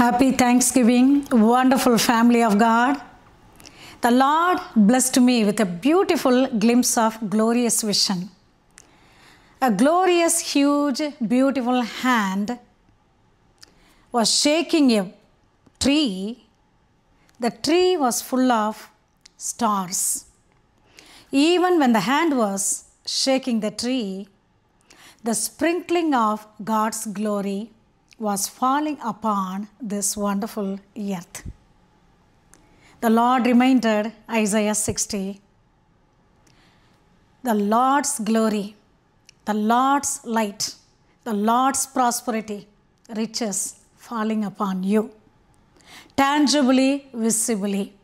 Happy Thanksgiving, wonderful family of God. The Lord blessed me with a beautiful glimpse of glorious vision. A glorious, huge, beautiful hand was shaking a tree. The tree was full of stars. Even when the hand was shaking the tree, the sprinkling of God's glory was falling upon this wonderful earth. The Lord reminded Isaiah 60 the Lord's glory, the Lord's light, the Lord's prosperity, riches falling upon you, tangibly, visibly.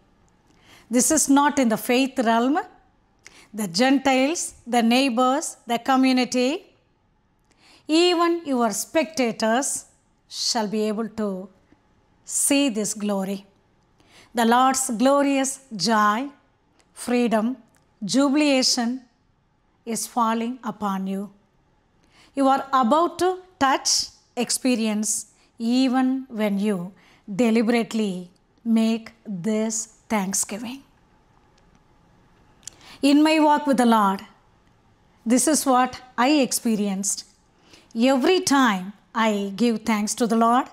This is not in the faith realm. The Gentiles, the neighbors, the community, even your spectators shall be able to see this glory. The Lord's glorious joy, freedom, jubilation is falling upon you. You are about to touch, experience, even when you deliberately make this thanksgiving. In my walk with the Lord, this is what I experienced. Every time I give thanks to the Lord,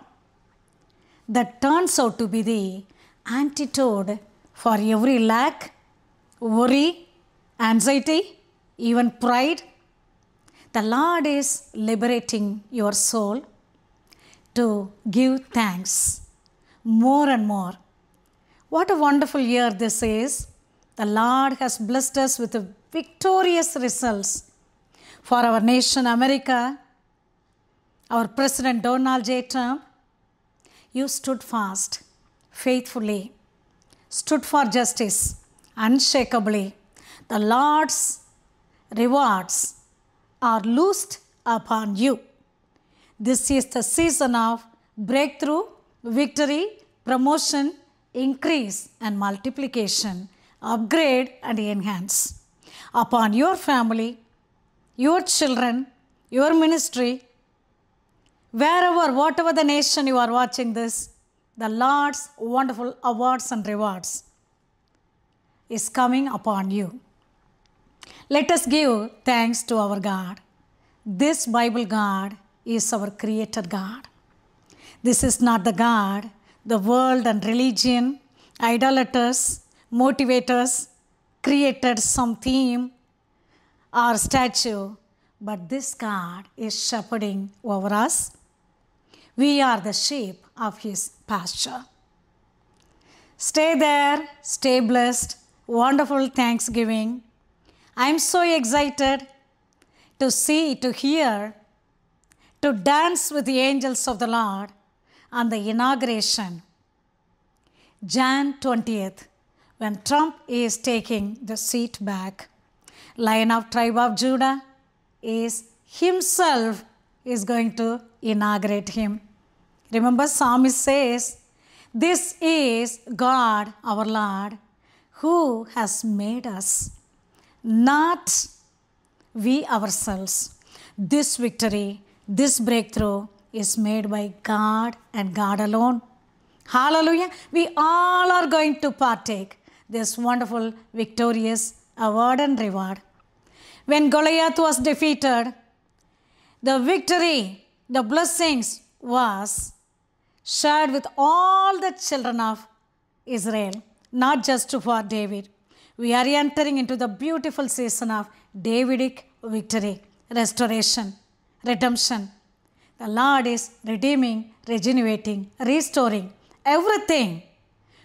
that turns out to be the antidote for every lack, worry, anxiety, even pride. The Lord is liberating your soul to give thanks more and more. What a wonderful year this is. The Lord has blessed us with victorious results for our nation, America, our President Donald J. Trump. You stood fast, faithfully, stood for justice, unshakably. The Lord's rewards are loosed upon you. This is the season of breakthrough, victory, promotion, increase, and multiplication, upgrade, and enhance upon your family, your children, your ministry, wherever, whatever the nation you are watching this, the Lord's wonderful awards and rewards is coming upon you. Let us give thanks to our God. This Bible God is our Creator God. This is not the God the world and religion, idolaters, motivators created some theme or statue, but this God is shepherding over us. We are the sheep of His pasture. Stay there, stay blessed, wonderful Thanksgiving. I'm so excited to see, to hear, to dance with the angels of the Lord on the inauguration, Jan 20th, when Trump is taking the seat back. Lion of tribe of Judah is himself is going to inaugurate him. Remember, Psalmist says, This is God our Lord who has made us, not we ourselves. This victory, this breakthrough is made by God and God alone. Hallelujah. We all are going to partake this wonderful, victorious award and reward. When Goliath was defeated, the victory, the blessings was shared with all the children of Israel, not just for David. We are entering into the beautiful season of Davidic victory, restoration, redemption. The Lord is redeeming, regenerating, restoring everything,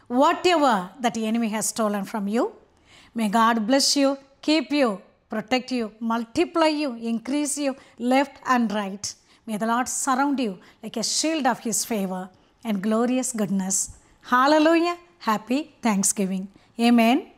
whatever that the enemy has stolen from you. May God bless you, keep you, protect you, multiply you, increase you left and right. May the Lord surround you like a shield of His favor and glorious goodness. Hallelujah. Happy Thanksgiving. Amen.